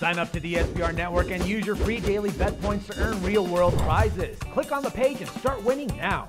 Sign up to the SBR network and use your free daily bet points to earn real world prizes. Click on the page and start winning now.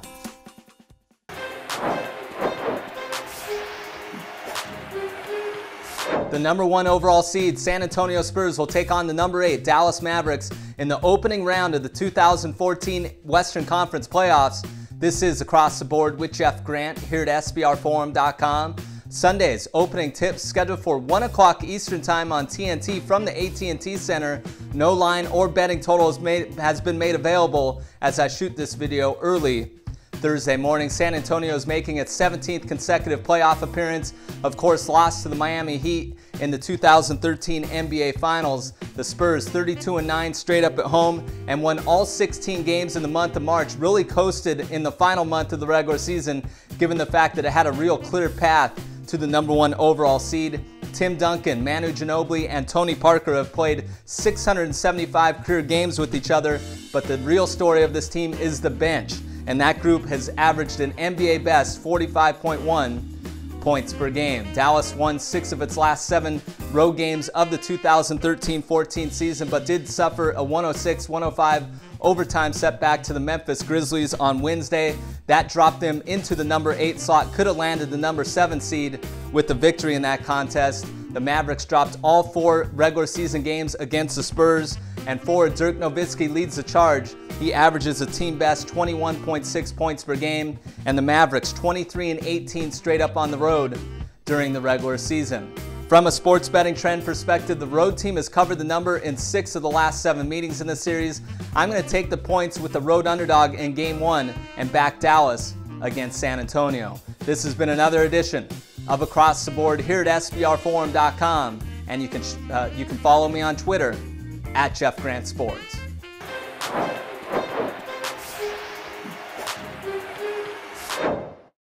The number one overall seed, San Antonio Spurs, will take on the number eight, Dallas Mavericks, in the opening round of the 2014 Western Conference playoffs. This is Across the Board with Jeff Grant here at SBRForum.com. Sundays, opening tips scheduled for 1 o'clock Eastern Time on TNT from the AT&T Center. No line or betting total made, has been made available as I shoot this video early Thursday morning. San Antonio is making its 17th consecutive playoff appearance. Of course, lost to the Miami Heat in the 2013 NBA Finals. The Spurs 32 9 straight up at home and won all 16 games in the month of March. Really coasted in the final month of the regular season, given the fact that it had a real clear path to the number one overall seed. Tim Duncan, Manu Ginobili, and Tony Parker have played 675 career games with each other, but the real story of this team is the bench and that group has averaged an NBA best 45.1 points per game. Dallas won six of its last seven road games of the 2013-14 season, but did suffer a 106-105 overtime setback to the Memphis Grizzlies on Wednesday. That dropped them into the number eight slot, could have landed the number seven seed with the victory in that contest. The Mavericks dropped all four regular season games against the Spurs, and forward Dirk Nowitzki leads the charge he averages a team best 21.6 points per game, and the Mavericks 23 and 18 straight up on the road during the regular season. From a sports betting trend perspective, the road team has covered the number in six of the last seven meetings in the series. I'm going to take the points with the road underdog in game one and back Dallas against San Antonio. This has been another edition of Across the Board here at SBRForum.com, and you can, uh, you can follow me on Twitter at Jeff Grant Sports.